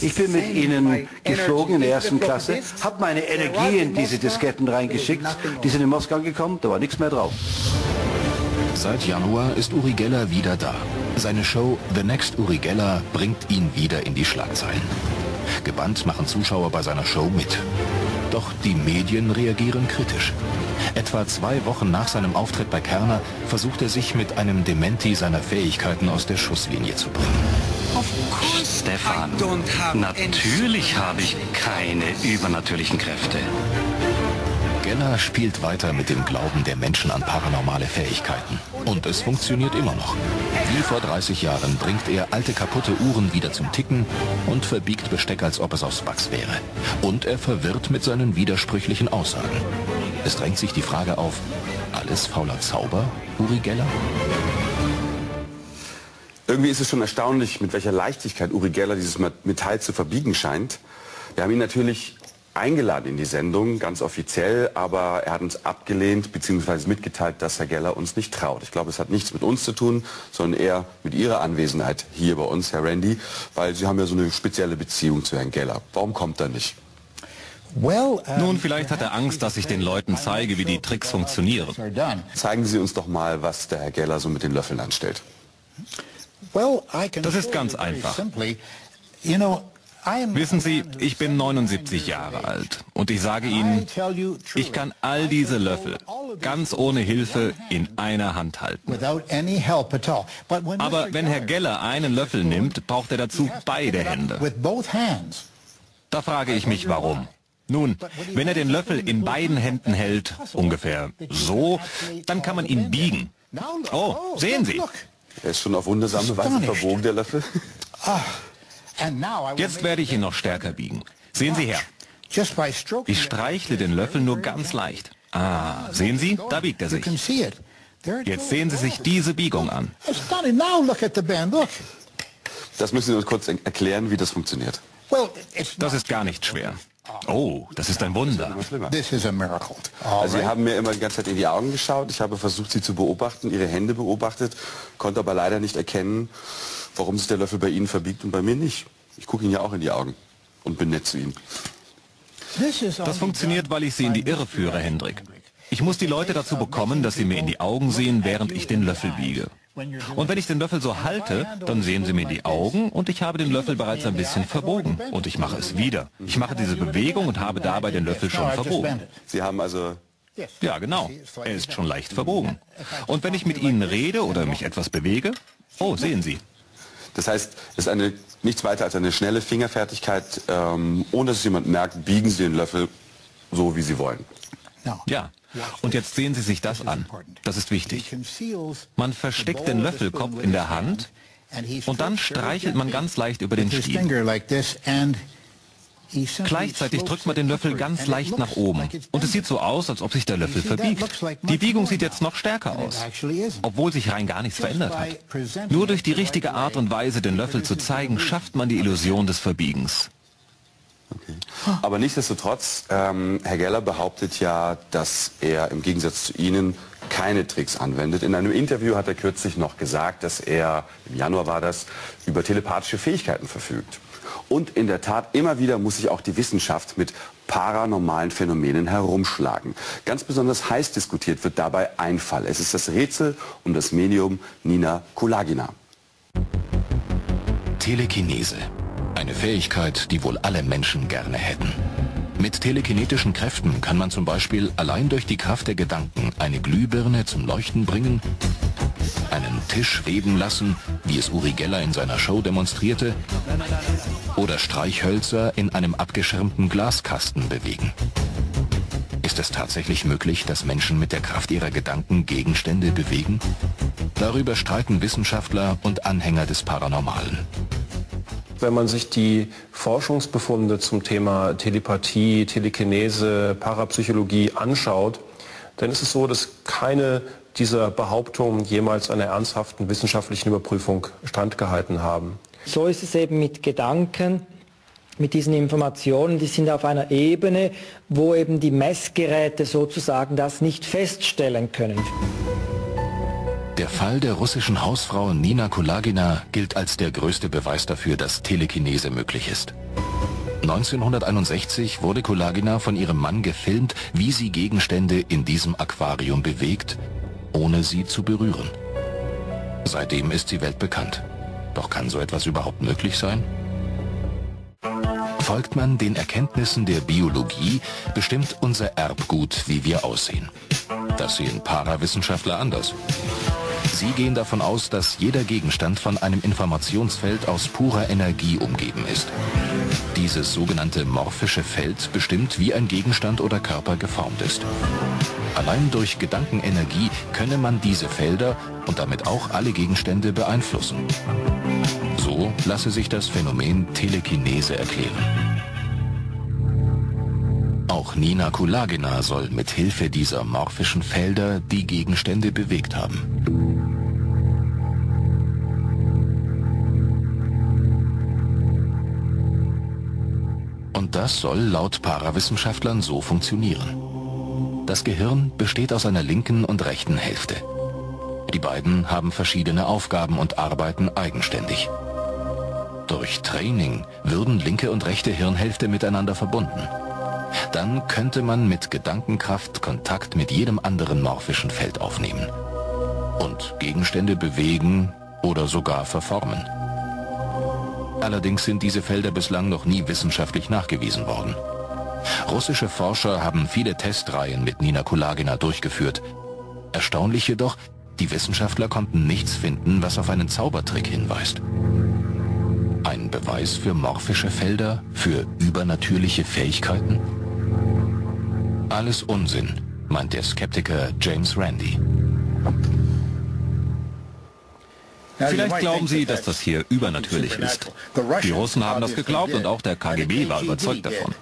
Ich bin mit Ihnen geflogen in der ersten Klasse, habe meine Energie in diese Disketten reingeschickt. Die sind in Moskau gekommen, da war nichts mehr drauf. Seit Januar ist Uri Geller wieder da. Seine Show The Next Uri Geller bringt ihn wieder in die Schlagzeilen. Gebannt machen Zuschauer bei seiner Show mit. Doch die Medien reagieren kritisch. Etwa zwei Wochen nach seinem Auftritt bei Kerner versucht er sich mit einem Dementi seiner Fähigkeiten aus der Schusslinie zu bringen. Stefan, natürlich habe ich keine übernatürlichen Kräfte. Geller spielt weiter mit dem Glauben der Menschen an paranormale Fähigkeiten. Und es funktioniert immer noch. Wie vor 30 Jahren bringt er alte kaputte Uhren wieder zum Ticken und verbiegt Besteck, als ob es aus Wachs wäre. Und er verwirrt mit seinen widersprüchlichen Aussagen. Es drängt sich die Frage auf, alles fauler Zauber, Uri Geller? Irgendwie ist es schon erstaunlich, mit welcher Leichtigkeit Uri Geller dieses Metall zu verbiegen scheint. Wir haben ihn natürlich eingeladen in die Sendung, ganz offiziell, aber er hat uns abgelehnt bzw. mitgeteilt, dass Herr Geller uns nicht traut. Ich glaube, es hat nichts mit uns zu tun, sondern eher mit Ihrer Anwesenheit hier bei uns, Herr Randy, weil Sie haben ja so eine spezielle Beziehung zu Herrn Geller. Warum kommt er nicht? Nun, vielleicht hat er Angst, dass ich den Leuten zeige, wie die Tricks funktionieren. Zeigen Sie uns doch mal, was der Herr Geller so mit den Löffeln anstellt. Das ist ganz einfach. Wissen Sie, ich bin 79 Jahre alt und ich sage Ihnen, ich kann all diese Löffel ganz ohne Hilfe in einer Hand halten. Aber wenn Herr Geller einen Löffel nimmt, braucht er dazu beide Hände. Da frage ich mich, warum. Nun, wenn er den Löffel in beiden Händen hält, ungefähr so, dann kann man ihn biegen. Oh, sehen Sie. Er ist schon auf wundersame Weise verbogen, der Löffel. Jetzt werde ich ihn noch stärker biegen. Sehen Sie her. Ich streichle den Löffel nur ganz leicht. Ah, sehen Sie? Da biegt er sich. Jetzt sehen Sie sich diese Biegung an. Das müssen Sie uns kurz erklären, wie das funktioniert. Das ist gar nicht schwer. Oh, das ist ein Wunder. Also Sie haben mir immer die ganze Zeit in die Augen geschaut. Ich habe versucht, Sie zu beobachten, Ihre Hände beobachtet, konnte aber leider nicht erkennen, warum sich der Löffel bei Ihnen verbiegt und bei mir nicht. Ich gucke Ihnen ja auch in die Augen und bin nett zu Ihnen. Das funktioniert, weil ich Sie in die Irre führe, Hendrik. Ich muss die Leute dazu bekommen, dass sie mir in die Augen sehen, während ich den Löffel biege. Und wenn ich den Löffel so halte, dann sehen Sie mir in die Augen und ich habe den Löffel bereits ein bisschen verbogen. Und ich mache es wieder. Ich mache diese Bewegung und habe dabei den Löffel schon verbogen. Sie haben also... Ja, genau. Er ist schon leicht verbogen. Und wenn ich mit Ihnen rede oder mich etwas bewege, oh, sehen Sie, das heißt, es ist eine, nichts weiter als eine schnelle Fingerfertigkeit. Ähm, ohne dass jemand merkt, biegen Sie den Löffel so, wie Sie wollen. Ja, und jetzt sehen Sie sich das an. Das ist wichtig. Man versteckt den Löffelkopf in der Hand und dann streichelt man ganz leicht über den Stiel. Gleichzeitig drückt man den Löffel ganz leicht nach oben. Und es sieht so aus, als ob sich der Löffel verbiegt. Die Biegung sieht jetzt noch stärker aus, obwohl sich rein gar nichts verändert hat. Nur durch die richtige Art und Weise, den Löffel zu zeigen, schafft man die Illusion des Verbiegens. Aber nichtsdestotrotz, ähm, Herr Geller behauptet ja, dass er im Gegensatz zu Ihnen keine Tricks anwendet. In einem Interview hat er kürzlich noch gesagt, dass er, im Januar war das, über telepathische Fähigkeiten verfügt. Und in der Tat, immer wieder muss sich auch die Wissenschaft mit paranormalen Phänomenen herumschlagen. Ganz besonders heiß diskutiert wird dabei ein Fall. Es ist das Rätsel um das Medium Nina Kulagina. Telekinese. Eine Fähigkeit, die wohl alle Menschen gerne hätten. Mit telekinetischen Kräften kann man zum Beispiel allein durch die Kraft der Gedanken eine Glühbirne zum Leuchten bringen, einen Tisch weben lassen, wie es Uri Geller in seiner Show demonstrierte, oder Streichhölzer in einem abgeschirmten Glaskasten bewegen. Ist es tatsächlich möglich, dass Menschen mit der Kraft ihrer Gedanken Gegenstände bewegen? Darüber streiten Wissenschaftler und Anhänger des Paranormalen. Wenn man sich die Forschungsbefunde zum Thema Telepathie, Telekinese, Parapsychologie anschaut, dann ist es so, dass keine dieser Behauptungen jemals einer ernsthaften wissenschaftlichen Überprüfung standgehalten haben. So ist es eben mit Gedanken, mit diesen Informationen, die sind auf einer Ebene, wo eben die Messgeräte sozusagen das nicht feststellen können. Der Fall der russischen Hausfrau Nina Kulagina gilt als der größte Beweis dafür, dass Telekinese möglich ist. 1961 wurde Kulagina von ihrem Mann gefilmt, wie sie Gegenstände in diesem Aquarium bewegt, ohne sie zu berühren. Seitdem ist sie weltbekannt. Doch kann so etwas überhaupt möglich sein? Folgt man den Erkenntnissen der Biologie, bestimmt unser Erbgut, wie wir aussehen. Das sehen Parawissenschaftler anders. Sie gehen davon aus, dass jeder Gegenstand von einem Informationsfeld aus purer Energie umgeben ist. Dieses sogenannte morphische Feld bestimmt, wie ein Gegenstand oder Körper geformt ist. Allein durch Gedankenenergie könne man diese Felder und damit auch alle Gegenstände beeinflussen. So lasse sich das Phänomen Telekinese erklären. Auch Nina Kulagina soll mit Hilfe dieser morphischen Felder die Gegenstände bewegt haben. Das soll laut Parawissenschaftlern so funktionieren. Das Gehirn besteht aus einer linken und rechten Hälfte. Die beiden haben verschiedene Aufgaben und arbeiten eigenständig. Durch Training würden linke und rechte Hirnhälfte miteinander verbunden. Dann könnte man mit Gedankenkraft Kontakt mit jedem anderen morphischen Feld aufnehmen und Gegenstände bewegen oder sogar verformen. Allerdings sind diese Felder bislang noch nie wissenschaftlich nachgewiesen worden. Russische Forscher haben viele Testreihen mit Nina Kulagina durchgeführt. Erstaunlich jedoch, die Wissenschaftler konnten nichts finden, was auf einen Zaubertrick hinweist. Ein Beweis für morphische Felder, für übernatürliche Fähigkeiten? Alles Unsinn, meint der Skeptiker James Randi. Vielleicht glauben Sie, dass das hier übernatürlich ist. Die Russen haben das geglaubt und auch der KGB war überzeugt davon.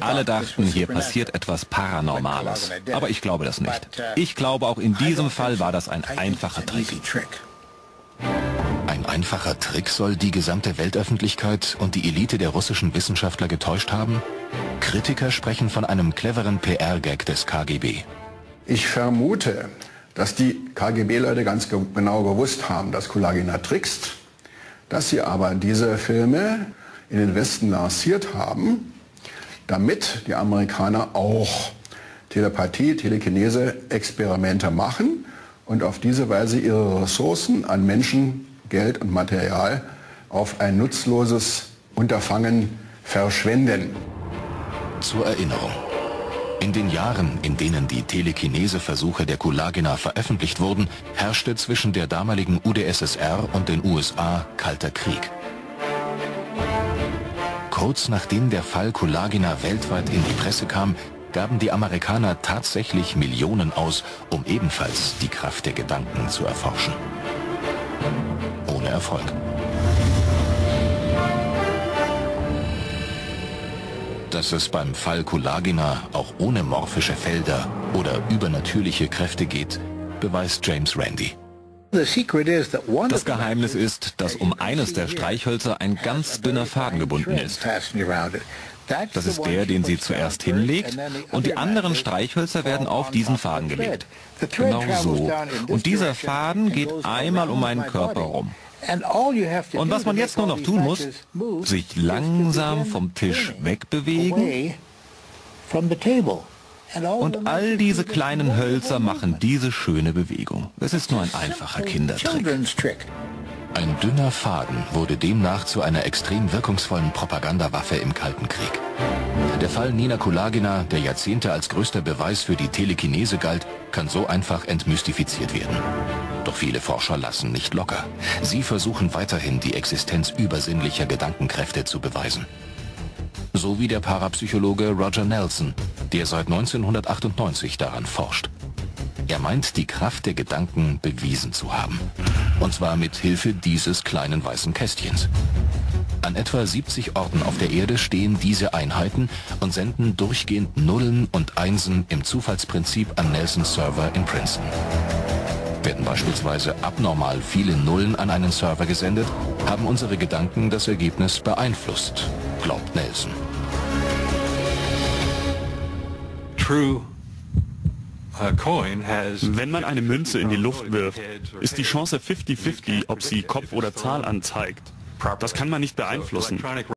Alle dachten, hier passiert etwas Paranormales. Aber ich glaube das nicht. Ich glaube, auch in diesem Fall war das ein einfacher Trick. Ein einfacher Trick soll die gesamte Weltöffentlichkeit und die Elite der russischen Wissenschaftler getäuscht haben? Kritiker sprechen von einem cleveren PR-Gag des KGB. Ich vermute, dass die KGB-Leute ganz genau gewusst haben, dass Kulagina trickst, dass sie aber diese Filme in den Westen lanciert haben, damit die Amerikaner auch Telepathie, Telekinese Experimente machen und auf diese Weise ihre Ressourcen an Menschen, Geld und Material auf ein nutzloses Unterfangen verschwenden. Zur Erinnerung. In den Jahren, in denen die Telekinese-Versuche der Kulagina veröffentlicht wurden, herrschte zwischen der damaligen UdSSR und den USA Kalter Krieg. Kurz nachdem der Fall Kulagina weltweit in die Presse kam, gaben die Amerikaner tatsächlich Millionen aus, um ebenfalls die Kraft der Gedanken zu erforschen. Ohne Erfolg. Dass es beim Fall Kulagina auch ohne morphische Felder oder übernatürliche Kräfte geht, beweist James Randi. Das Geheimnis ist, dass um eines der Streichhölzer ein ganz dünner Faden gebunden ist. Das ist der, den sie zuerst hinlegt und die anderen Streichhölzer werden auf diesen Faden gelegt. Genau so. Und dieser Faden geht einmal um meinen Körper rum. Und was man jetzt nur noch tun muss, sich langsam vom Tisch wegbewegen. Und all diese kleinen Hölzer machen diese schöne Bewegung. Es ist nur ein einfacher Kindertrick. Ein dünner Faden wurde demnach zu einer extrem wirkungsvollen Propagandawaffe im Kalten Krieg. Der Fall Nina Kulagina, der Jahrzehnte als größter Beweis für die Telekinese galt, kann so einfach entmystifiziert werden. Doch viele Forscher lassen nicht locker. Sie versuchen weiterhin, die Existenz übersinnlicher Gedankenkräfte zu beweisen. So wie der Parapsychologe Roger Nelson, der seit 1998 daran forscht. Er meint, die Kraft der Gedanken bewiesen zu haben. Und zwar mit Hilfe dieses kleinen weißen Kästchens. An etwa 70 Orten auf der Erde stehen diese Einheiten und senden durchgehend Nullen und Einsen im Zufallsprinzip an Nelsons Server in Princeton. Werden beispielsweise abnormal viele Nullen an einen Server gesendet, haben unsere Gedanken das Ergebnis beeinflusst, glaubt Nelson. True Wenn man eine Münze in die Luft wirft, ist die Chance 50-50, ob sie Kopf oder Zahl anzeigt. Das kann man nicht beeinflussen.